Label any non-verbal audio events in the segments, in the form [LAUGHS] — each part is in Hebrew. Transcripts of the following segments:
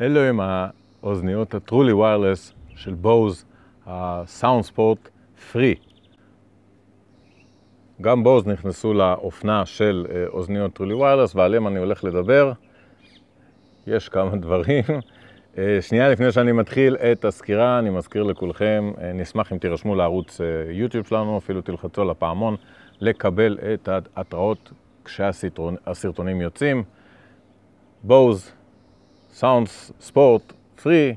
אלו הם האוזניות ה-Truly Wireless של בוז, הסאונד ספורט פרי. גם בוז נכנסו לאופנה של אה, אוזניות Truly Wireless ועליהם אני הולך לדבר. יש כמה [LAUGHS] דברים. אה, שנייה לפני שאני מתחיל את הסקירה, אני מזכיר לכולכם, אה, נשמח אם תירשמו לערוץ יוטיוב שלנו, אפילו תלחצו על הפעמון, לקבל את ההתראות כשהסרטונים יוצאים. בוז, סאונד ספורט, פרי,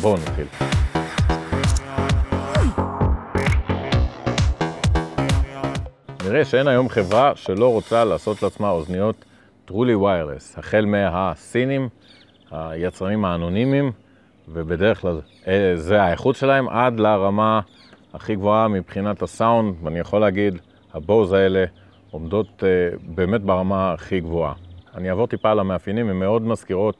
בואו נתחיל. נראה שאין היום חברה שלא רוצה לעשות לעצמה אוזניות טרולי ויירלס, החל מהסינים, היצרנים האנונימיים, ובדרך כלל אה, זה האיכות שלהם, עד לרמה הכי גבוהה מבחינת הסאונד, ואני יכול להגיד, הבוז האלה עומדות uh, באמת ברמה הכי גבוהה. אני אעבור טיפה על המאפיינים, הן מאוד מזכירות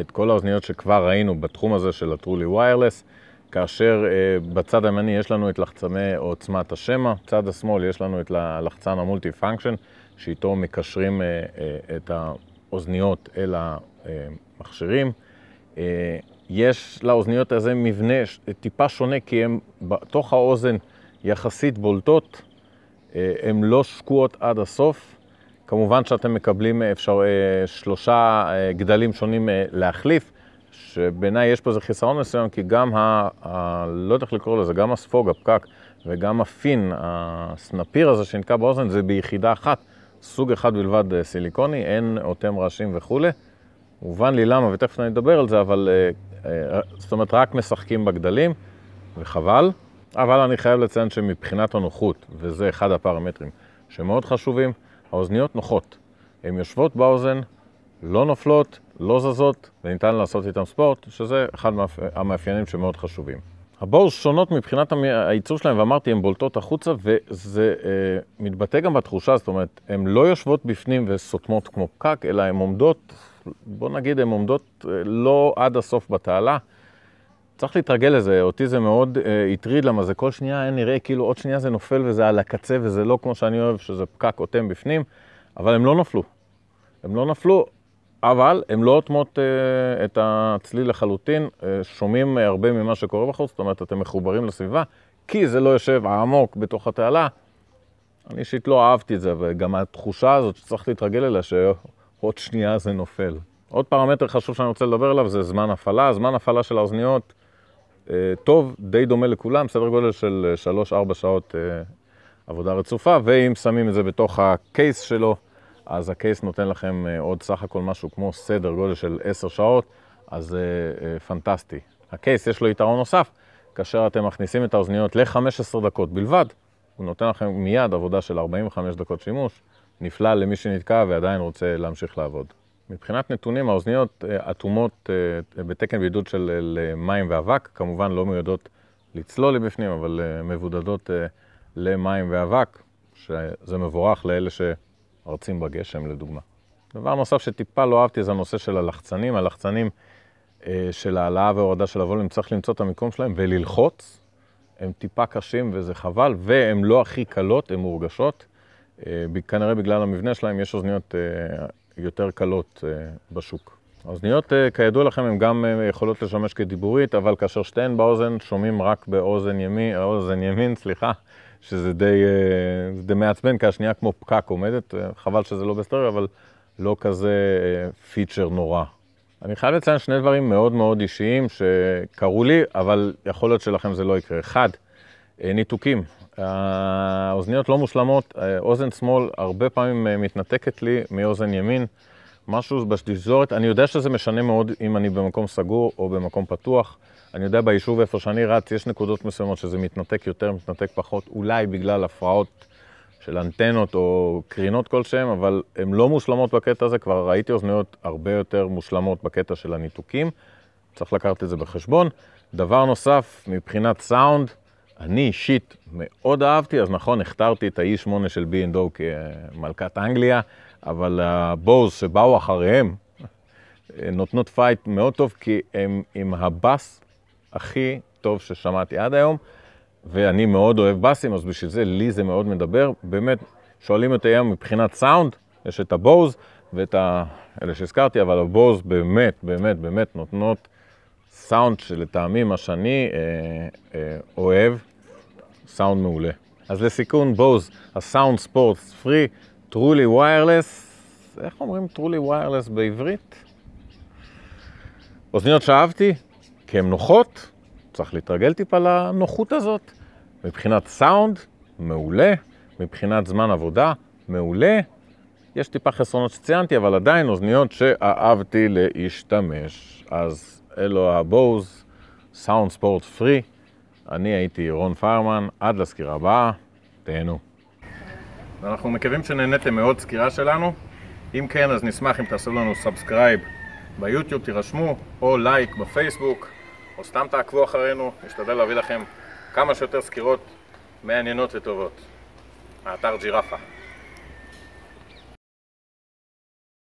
את כל האוזניות שכבר ראינו בתחום הזה של ה-Truly Wireless, כאשר uh, בצד הימני יש לנו את לחצני עוצמת השמע, בצד השמאל יש לנו את הלחצן המולטי פונקשן, שאיתו מקשרים uh, uh, את האוזניות אל המכשירים. Uh, יש לאוזניות הזה מבנה טיפה שונה, כי הן בתוך האוזן יחסית בולטות, הן לא שקועות עד הסוף. כמובן שאתם מקבלים אפשר, אה, שלושה אה, גדלים שונים אה, להחליף, שבעיניי יש פה איזה חיסרון מסוים, כי גם ה... ה לא יודע איך לקרוא לזה, גם הספוג, הפקק, וגם הפין, הסנפיר הזה שנתקע באוזן, זה ביחידה אחת, סוג אחד בלבד סיליקוני, אין אותם ראשים וכולי. מובן לי למה, ותכף אני אדבר על זה, אבל זאת אומרת, רק משחקים בגדלים, וחבל. אבל אני חייב לציין שמבחינת הנוחות, וזה אחד הפרמטרים שמאוד חשובים, האוזניות נוחות. הן יושבות באוזן, לא נופלות, לא זזות, וניתן לעשות איתן ספורט, שזה אחד המאפיינים שמאוד חשובים. הבורס שונות מבחינת הייצור שלהם, ואמרתי, הן בולטות החוצה, וזה אה, מתבטא גם בתחושה, זאת אומרת, הן לא יושבות בפנים וסותמות כמו פקק, אלא הן עומדות, בוא נגיד, הן עומדות אה, לא עד הסוף בתעלה. צריך להתרגל לזה, אותי זה מאוד אה, הטריד, למה זה כל שנייה היה נראה כאילו עוד שנייה זה נופל וזה על הקצה וזה לא כמו שאני אוהב, שזה פקק אוטם בפנים, אבל הם לא נפלו. הם לא נפלו, אבל הם לא אוטמות אה, את הצליל לחלוטין, אה, שומעים הרבה ממה שקורה בחוץ, זאת אומרת, אתם מחוברים לסביבה, כי זה לא יושב עמוק בתוך התעלה. אני אישית לא אהבתי את זה, וגם התחושה הזאת שצריך להתרגל אליה, שעוד שנייה זה נופל. עוד פרמטר חשוב שאני רוצה לדבר עליו זה זמן הפעלה. זמן הפעלה של האוזניות טוב, די דומה לכולם, סדר גודל של 3-4 שעות אה, עבודה רצופה, ואם שמים את זה בתוך הקייס שלו, אז הקייס נותן לכם אה, עוד סך הכל משהו כמו סדר גודל של 10 שעות, אז זה פנטסטי. הקייס יש לו יתרון נוסף, כאשר אתם מכניסים את האוזניות ל-15 דקות בלבד, הוא נותן לכם מיד עבודה של 45 דקות שימוש, נפלא למי שנתקע ועדיין רוצה להמשיך לעבוד. מבחינת נתונים, האוזניות אה, אטומות אה, בתקן בידוד של אה, מים ואבק, כמובן לא מיועדות לצלול לבפנים, אבל מבודדות למים ואבק, שזה מבורך לאלה שארצים בגשם לדוגמה. דבר נוסף שטיפה לא אהבתי זה הנושא של הלחצנים. הלחצנים של העלאה והורדה של הווליום, צריך למצוא את המיקום שלהם וללחוץ. הם טיפה קשים וזה חבל, והן לא הכי קלות, הן מורגשות. כנראה בגלל המבנה שלהם יש אוזניות יותר קלות אה, בשוק. האוזניות, אה, כידוע לכם, הן גם אה, יכולות לשמש כדיבורית, אבל כאשר שתיהן באוזן, שומעים רק באוזן ימין, אוזן ימין, [LAUGHS] סליחה, שזה די, די מעצבן, כי השנייה כמו פקק עומדת, חבל שזה לא בסטריאו, אבל לא כזה פיצ'ר נורא. אני חייב לציין שני דברים מאוד מאוד אישיים שקרו לי, אבל יכול להיות שלכם זה לא יקרה. אחד, ניתוקים. האוזניות לא מושלמות, אוזן שמאל הרבה פעמים אה, מתנתקת לי מאוזן ימין, משהו בשדיזורת, אני יודע שזה משנה מאוד אם אני במקום סגור או במקום פתוח. אני יודע ביישוב איפה שאני רץ, יש נקודות מסוימות שזה מתנתק יותר, מתנתק פחות, אולי בגלל הפרעות של אנטנות או קרינות כלשהן, אבל הן לא מושלמות בקטע הזה, כבר ראיתי אוזניות הרבה יותר מושלמות בקטע של הניתוקים, צריך לקחת את זה בחשבון. דבר נוסף, מבחינת סאונד, אני אישית מאוד אהבתי, אז נכון, הכתרתי את ה-E8 של B&O כמלכת אנגליה, אבל ה-Bose שבאו אחריהם נותנות fight מאוד טוב, כי הם עם הבאס הכי טוב ששמעתי עד היום, ואני מאוד אוהב באסים, אז בשביל זה לי זה מאוד מדבר. באמת, שואלים אותי היום מבחינת סאונד, יש את ה-Bose, ואת האלה שהזכרתי, אבל ה-Bose באמת, באמת, באמת נותנות סאונד שלטעמי, מה שאני אה, אה, אוהב, סאונד מעולה. אז לסיכום, Bose, ה-Sound Sport Free, truly wireless, איך אומרים truly wireless בעברית? אוזניות שאהבתי, כי הן נוחות, צריך להתרגל טיפה לנוחות הזאת. מבחינת סאונד, מעולה. מבחינת זמן עבודה, מעולה. יש טיפה חסרונות שציינתי, אבל עדיין אוזניות שאהבתי להשתמש. אז אלו ה-Bose, Sound Sport Free. אני הייתי רון פיירמן, עד לסקירה הבאה, תהנו. ואנחנו מקווים שנהניתם מאוד סקירה שלנו. אם כן, אז נשמח אם תעשו לנו subscribe ביוטיוב, תירשמו, או לייק בפייסבוק, או סתם תעקבו אחרינו, נשתדל להביא לכם כמה שיותר סקירות מעניינות וטובות. האתר ג'ירפה.